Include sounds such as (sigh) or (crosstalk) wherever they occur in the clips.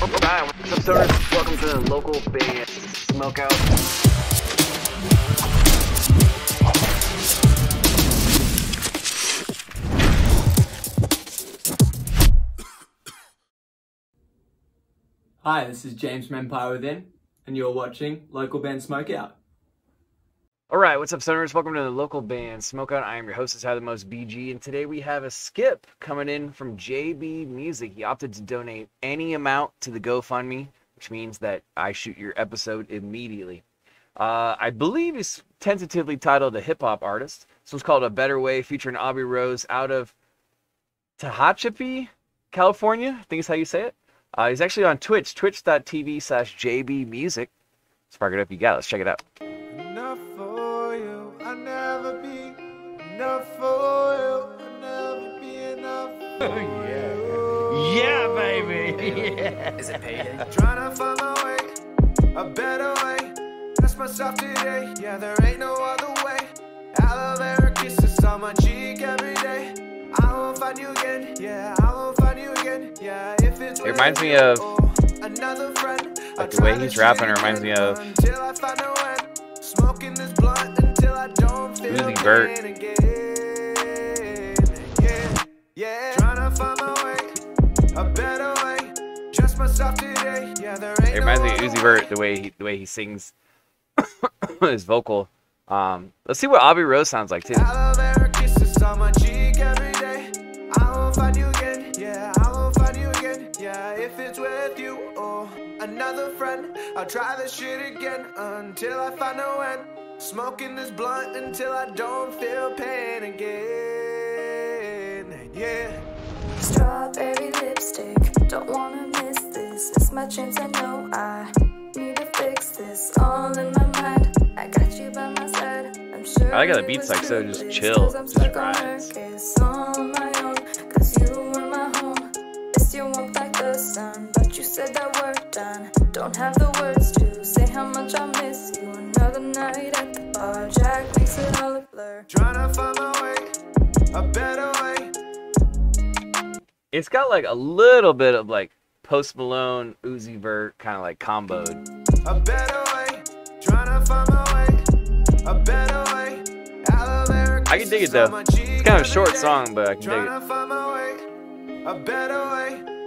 Alright, what's up, stoners? Welcome to the local band smokeout. Hi, this is James from Empire Within, and you're watching Local Band Smokeout. Alright, what's up, stoners? Welcome to the local band smokeout. I am your host, Tyler the Most BG, and today we have a skip coming in from JB Music. He opted to donate any amount to the GoFundMe, which means that I shoot your episode immediately. Uh, I believe he's tentatively titled a hip hop artist. This one's called A Better Way, featuring Aubrey Rose out of Tehachapi, California. I think is how you say it. Uh, he's actually on Twitch, twitch.tv slash JB Music. Spark it up, you got it. Let's check it out. Enough for you, I'll never be enough for oh, you. Yeah, baby. Yeah. Is it payday? Trying to find my way, a better way. Ask myself today, yeah, there ain't no other way. Aloe vera kisses on my cheek every day. I won't find you again, yeah, I won't find you again, yeah. If it's It reminds me of- another friend. like the way he's rapping, it reminds me of Until I find a way. Smoking this blunt until I don't feel Uzi Vert. pain again. Yeah, yeah. Trying to find my way, a better way. Just myself today. Yeah, there ain't It reminds me of Uzi Vert, the way he the way he sings (coughs) his vocal. Um, let's see what Aubrey Rose sounds like too. Yeah. If it's with you or another friend, I'll try this shit again until I find no end. Smoking this blunt until I don't feel pain again, yeah. Strawberry lipstick, don't wanna miss this. It's my chance, I know I need to fix this. All in my mind, I got you by my side. I'm sure I like how the beat's like so just fruitless, chill, 'cause I'm just stuck on rides. Said that we're done. Don't have the words to say how much I miss you. Another night at the bar, Jack makes it all a blur. Trying to find my way, a better way. It's got like a little bit of like Post Malone, Uzi Vert, kind of like comboed. A better way, trying to find my way, a better way. Aloe I can dig it, kisses though. on my cheek It's kind of a short song, but I can dig Trying it.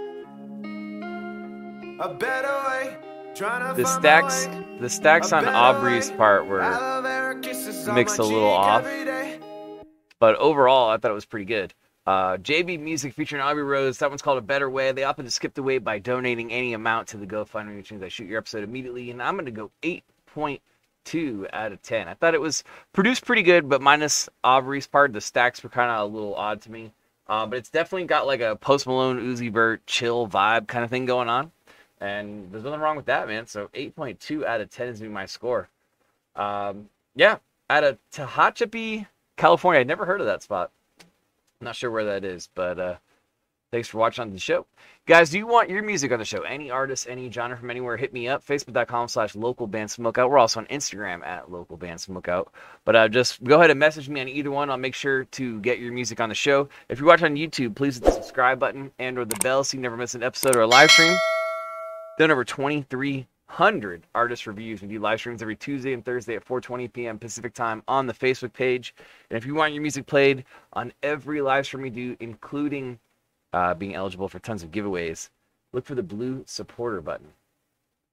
The stacks, the stacks on Aubrey's part were, Aloe vera kisses on mixed a little off. but overall, I thought it was pretty good. Uh, JB Music featuring Aubrey Rose. That one's called A Better Way. They opted to skip the way by donating any amount to the GoFundMe, which means I shoot your episode immediately. And I'm going to go 8.2 out of 10. I thought it was produced pretty good, but minus Aubrey's part, the stacks were kind of a little odd to me. Uh, but it's definitely got like a Post Malone, Uzi Vert, chill vibe kind of thing going on. And there's nothing wrong with that, man. So 8.2 out of 10 is be my score. Um, yeah, out of Tehachapi, California. I'd never heard of that spot. I'm not sure where that is, but uh, thanks for watching on the show. Guys, do you want your music on the show? Any artist, any genre from anywhere, hit me up. Facebook.com slash local band smokeout. We're also on Instagram at local band smokeout. But uh, just go ahead and message me on either one. I'll make sure to get your music on the show. If you watch on YouTube, please hit the subscribe button and or the bell so you never miss an episode or a live stream. Done over 2,300 artist reviews. We do live streams every Tuesday and Thursday at 4:20 p.m. Pacific time on the Facebook page. And if you want your music played on every live stream we do, including uh, being eligible for tons of giveaways, look for the blue supporter button.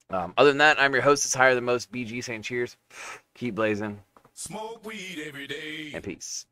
Um, other than that, I'm your host. It's higher than most. BG saying cheers, keep blazing, Smoke weed every day. and peace.